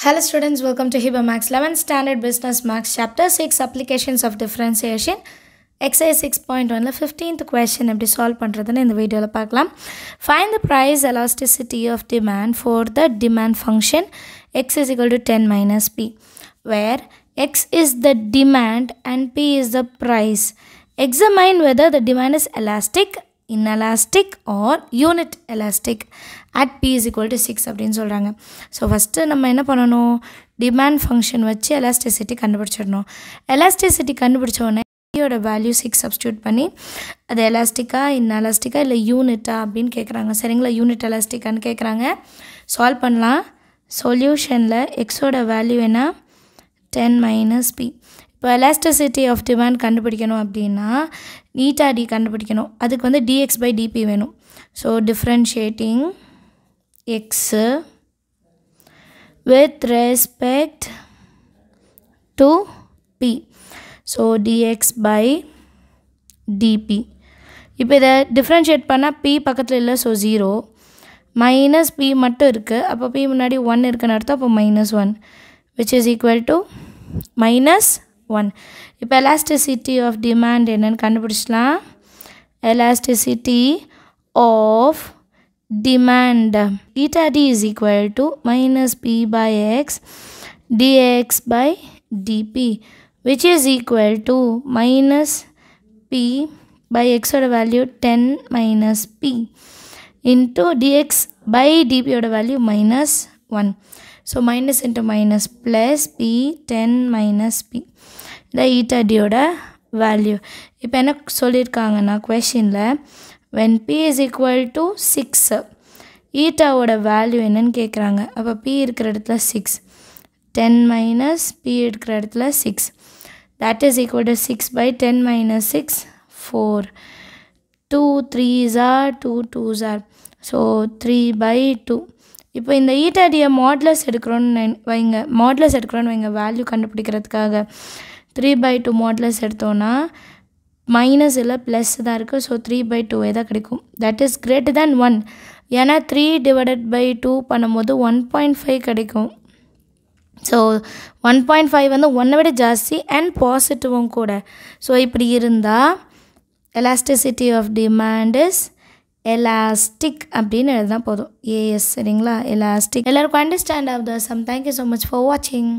Hello students, welcome to Hiba Max 11th Standard Business Max Chapter 6 Applications of Differentiation Exercise 6.1ல 15th question எப்படி solve பண்ணுறதுன்னு இந்த வீடியோவில் பார்க்கலாம் Find the price elasticity of demand for the demand function x is equal to 10 minus p where x is the demand and p is the price. Examine whether the demand is elastic inelastic or unit elastic at P is equal to six அப்படின்னு சொல்கிறாங்க so first நம்ம என்ன பண்ணணும்? Demand function வச்சு elasticity கண்டுபிடிச்சிடணும். Elasticity கண்டுபிடிச்சோடனே உடனே value six substitute பண்ணி அது எலாஸ்டிக்கா இன்எலாஸ்டிக்கா இல்லை யூனிட்டா அப்படின்னு கேட்குறாங்க சரிங்களா? யூனிட் எலாஸ்டிக்கான்னு கேட்குறாங்க சால்வ் பண்ணலாம். சொல்யூஷனில் எக்ஸோட வேல்யூ என்ன? டென் மைனஸ் பி இப்போ எலாஸ்டிசிட்டி ஆஃப் டிமாண்ட் கண்டுபிடிக்கணும் அப்படின்னா நீட்டா டி கண்டுபிடிக்கணும். அதுக்கு வந்து டிஎக்ஸ் பை டிபி வேணும். So differentiating x with respect to P so dx by dp இப்போ இதை டிஃப்ரென்ஷியேட் பண்ணால் பி பக்கத்தில் இல்லை ஸோ ஜீரோ மைனஸ் பி மட்டும் இருக்குது அப்போ பி முன்னாடி ஒன் இருக்குன்னு அர்த்தம். அப்போ minus one which is equal to minus one இப்போ எலாஸ்டிசிட்டி ஆஃப் டிமாண்ட் என்னன்னு கண்டுபிடிச்சலாம் elasticity of demand eta d is equal to minus p by x dx by dp which is equal to minus p by x oda value 10 minus p into dx by dp oda value minus 1 so minus into minus plus p 10 minus p. இந்த eta டியோட value இப்போ என்ன சொல்லியிருக்காங்கன்னா கொஷினில் when P is equal to six ஈட்டாவோட value என்னன்னு கேட்குறாங்க அப்போ B இருக்கிற இடத்துல சிக்ஸ் டென் மைனஸ் பி இருக்கிற இடத்துல six that is equal to six by ten minus six four two three jar two two ஜார் ஸோ த்ரீ பை டூ இப்போ இந்த ஈட்டாடியை மாட்லஸ் எடுக்கிறோன்னு வைங்க மாட்லஸ் எடுக்கிறோன்னு வைங்க வேல்யூ கண்டுபிடிக்கிறதுக்காக. த்ரீ பை டூ மாட்லஸ் எடுத்தோன்னா மைனஸ் இல்லை ப்ளஸ் தான் இருக்குது ஸோ த்ரீ பை டூ தான் கிடைக்கும். That is greater than one ஏன்னா த்ரீ டிவைடட் பை டூ பண்ணும்போது ஒன் பாயிண்ட் ஃபைவ் கிடைக்கும். ஸோ ஒன் பாயிண்ட் ஃபைவ் வந்து ஒன்றை விட ஜாஸ்தி அண்ட் பாசிட்டிவும் கூட. ஸோ இப்படி இருந்தால் elasticity of demand is elastic அப்படின்னு எழுதினா போதும். ஏஎஸ் சரிங்களா? எலாஸ்டிக் எல்லாருக்கும் understand of the sum thank you so much for வாட்சிங்